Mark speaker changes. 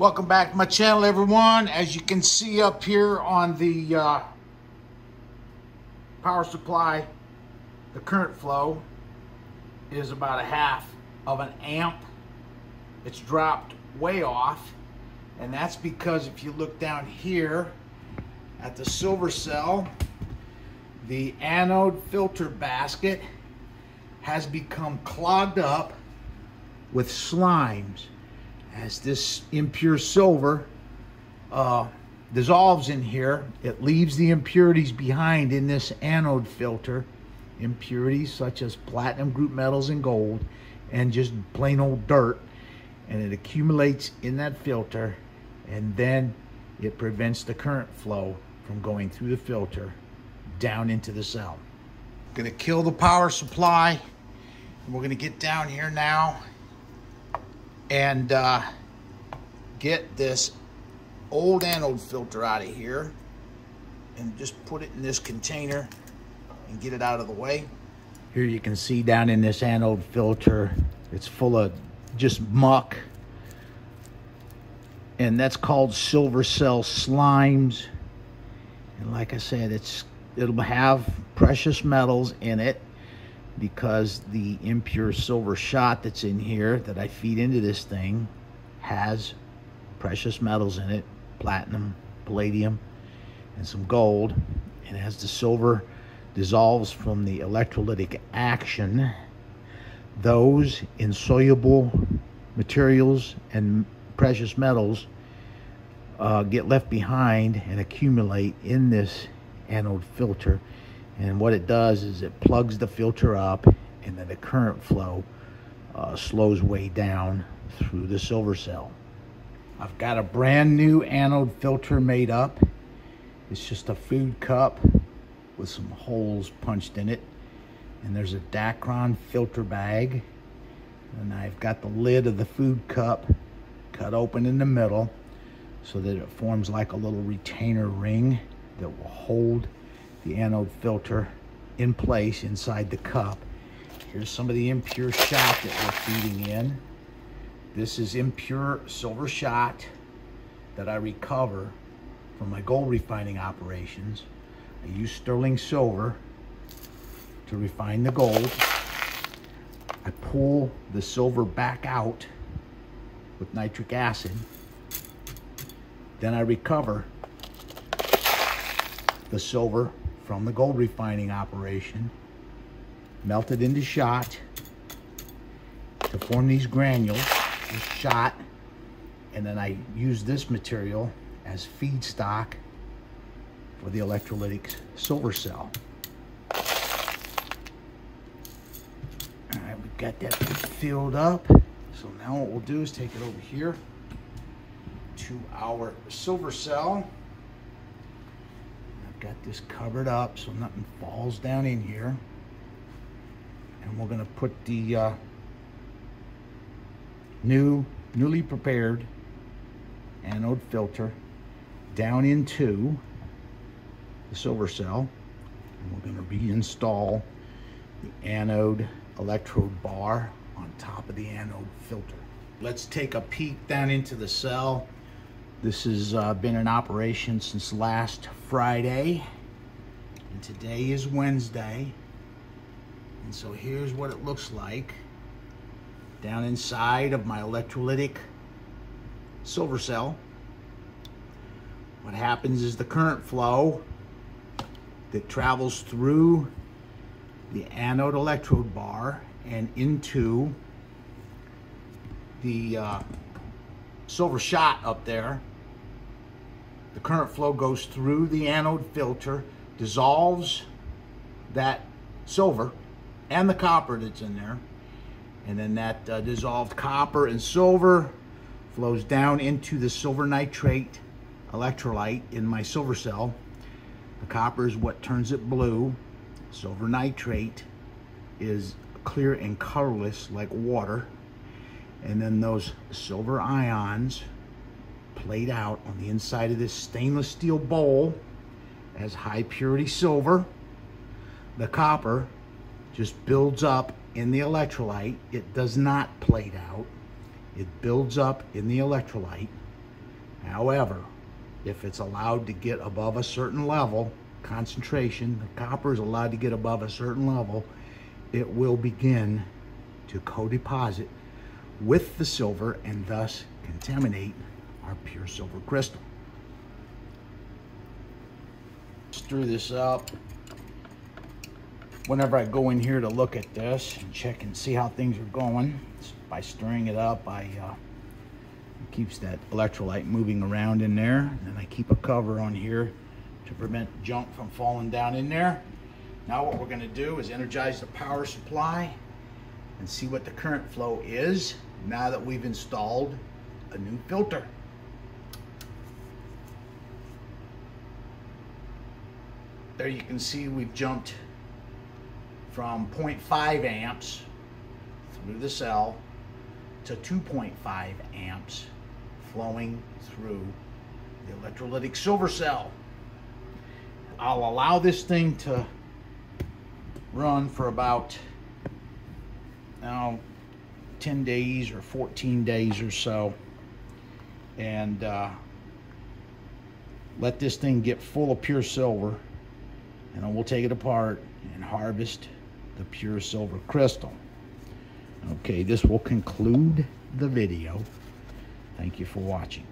Speaker 1: Welcome back to my channel, everyone. As you can see up here on the uh, power supply, the current flow is about a half of an amp. It's dropped way off, and that's because if you look down here at the silver cell, the anode filter basket has become clogged up with slimes as this impure silver uh, dissolves in here, it leaves the impurities behind in this anode filter. Impurities such as platinum group metals and gold, and just plain old dirt. And it accumulates in that filter, and then it prevents the current flow from going through the filter down into the cell. Gonna kill the power supply. And we're gonna get down here now and uh, get this old anode filter out of here and just put it in this container and get it out of the way. Here you can see down in this anode filter, it's full of just muck. And that's called silver cell slimes. And like I said, it's it'll have precious metals in it because the impure silver shot that's in here that I feed into this thing has precious metals in it, platinum, palladium, and some gold. And as the silver dissolves from the electrolytic action, those insoluble materials and precious metals uh, get left behind and accumulate in this anode filter and what it does is it plugs the filter up and then the current flow uh, slows way down through the silver cell. I've got a brand new anode filter made up. It's just a food cup with some holes punched in it. And there's a Dacron filter bag. And I've got the lid of the food cup cut open in the middle so that it forms like a little retainer ring that will hold the anode filter in place inside the cup. Here's some of the impure shot that we're feeding in. This is impure silver shot that I recover from my gold refining operations. I use sterling silver to refine the gold. I pull the silver back out with nitric acid. Then I recover the silver from the gold refining operation, melted into shot to form these granules, shot, and then I use this material as feedstock for the electrolytic silver cell. All right, we've got that filled up. So now what we'll do is take it over here to our silver cell got this covered up so nothing falls down in here. And we're gonna put the uh, new, newly prepared anode filter down into the silver cell. And we're gonna reinstall the anode electrode bar on top of the anode filter. Let's take a peek down into the cell. This has uh, been in operation since last Friday, and today is Wednesday. And so here's what it looks like down inside of my electrolytic silver cell. What happens is the current flow that travels through the anode electrode bar and into the uh, silver shot up there the current flow goes through the anode filter, dissolves that silver and the copper that's in there. And then that uh, dissolved copper and silver flows down into the silver nitrate electrolyte in my silver cell. The copper is what turns it blue. Silver nitrate is clear and colorless like water. And then those silver ions played out on the inside of this stainless steel bowl as high purity silver. The copper just builds up in the electrolyte. It does not plate out. It builds up in the electrolyte. However, if it's allowed to get above a certain level, concentration, the copper is allowed to get above a certain level, it will begin to co-deposit with the silver and thus contaminate our pure silver crystal. Stir this up. Whenever I go in here to look at this and check and see how things are going, by stirring it up, I uh, keeps that electrolyte moving around in there. And I keep a cover on here to prevent junk from falling down in there. Now what we're going to do is energize the power supply and see what the current flow is now that we've installed a new filter. There you can see we've jumped from 0.5 amps through the cell to 2.5 amps flowing through the electrolytic silver cell. I'll allow this thing to run for about now 10 days or 14 days or so and uh, let this thing get full of pure silver and we'll take it apart and harvest the pure silver crystal. Okay, this will conclude the video. Thank you for watching.